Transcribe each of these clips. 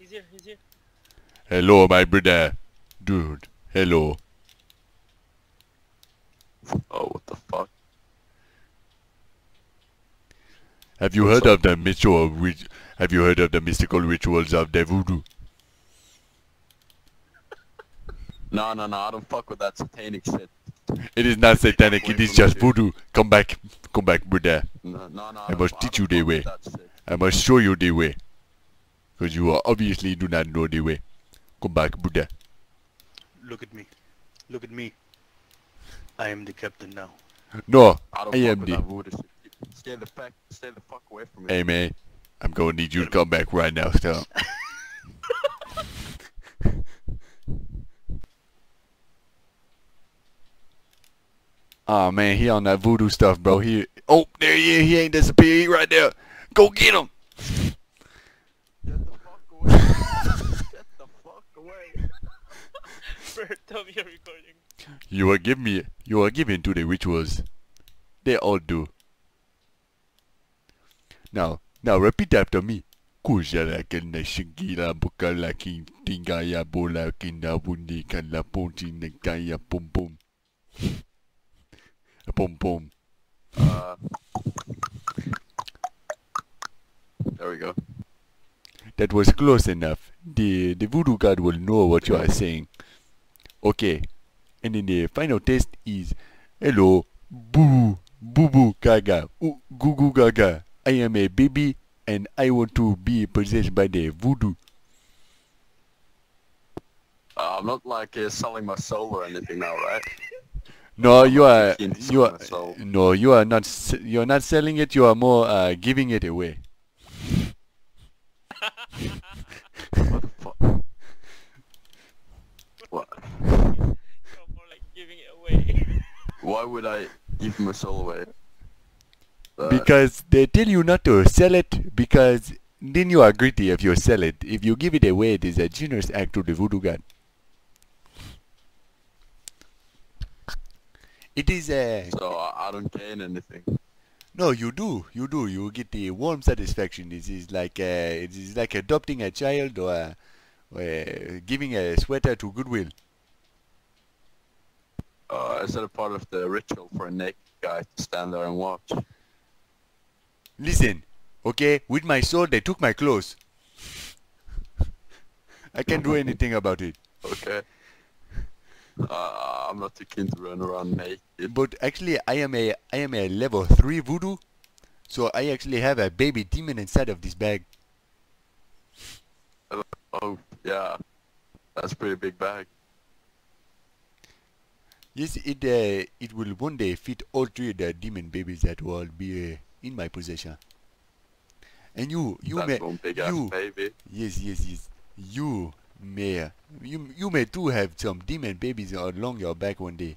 He's here, he's here. Hello, my brother. Dude, hello. Oh, what the fuck? Have you What's heard of the mystical rit- Have you heard of the mystical rituals of the voodoo? No, no, no, I don't fuck with that satanic shit. It is not satanic, it is just voodoo. Come back, come back, brother. No, no, no. I must don't teach you the way. I must show you the way. Because you obviously do not know the way. Come back, Buddha. Look at me. Look at me. I am the captain now. No, I I am the... that voodoo. Stay the fuck, stay the fuck away from me. Hey, man. I'm gonna need you to come back right now, so. oh ah, man, he on that voodoo stuff, bro. He oh there he is. He ain't disappeared. He right there. Go get him. Get the fuck away. Get the fuck you're recording. You are giving me. You are giving to the rituals. They all do. Now, now repeat after me. Kujala kena shingila bukala king tingaya bola kinda bundi kala ponti nekaya pum pum. Pum pum. Uh, there we go. That was close enough. The the voodoo god will know what you are saying. Okay. And then the final test is Hello boo boo boo gaga ooh, goo goo gaga. I am a baby and I want to be possessed by the voodoo. Uh, I'm not like uh, selling my soul or anything now, right? No, you are you are no, you are not you are not selling it. You are more uh, giving it away. What the fuck? What? Like giving it away. Why would I give my soul away? Uh, Because they tell you not to sell it because then you are greedy if you sell it. If you give it away, it is a generous act to the voodoo god. It is a so I I don't gain anything. No, you do, you do, you get the warm satisfaction. This is like uh, it is like adopting a child or uh, uh, giving a sweater to Goodwill. Uh, is that a part of the ritual for a naked guy to stand there and watch? Listen, okay, with my sword they took my clothes. I can't do anything about it. Okay. Uh, I'm not too keen to run around naked. But actually, I am a I am a level three voodoo, so I actually have a baby demon inside of this bag. Oh, yeah. That's a pretty big bag. Yes, it uh, it will one day fit all three of the demon babies that will be uh, in my possession. And you, you That's may, one big you, baby. yes, yes, yes, you may, you you may too have some demon babies along your back one day.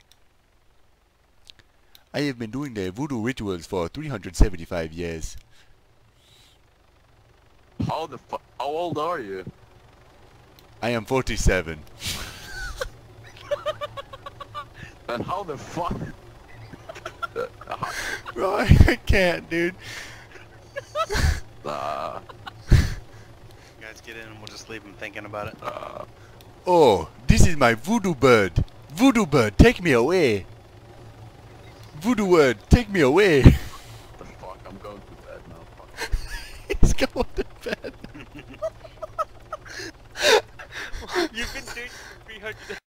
I have been doing the voodoo rituals for 375 years. How the fuck? How old are you? I am 47. And how the fuck? Bro, I can't, dude. uh, guys get in and we'll just leave him thinking about it. uh, Oh, this is my voodoo bird. Voodoo bird, take me away. Voodoo bird, take me away. the fuck? I'm going to bed now. Fuck. He's going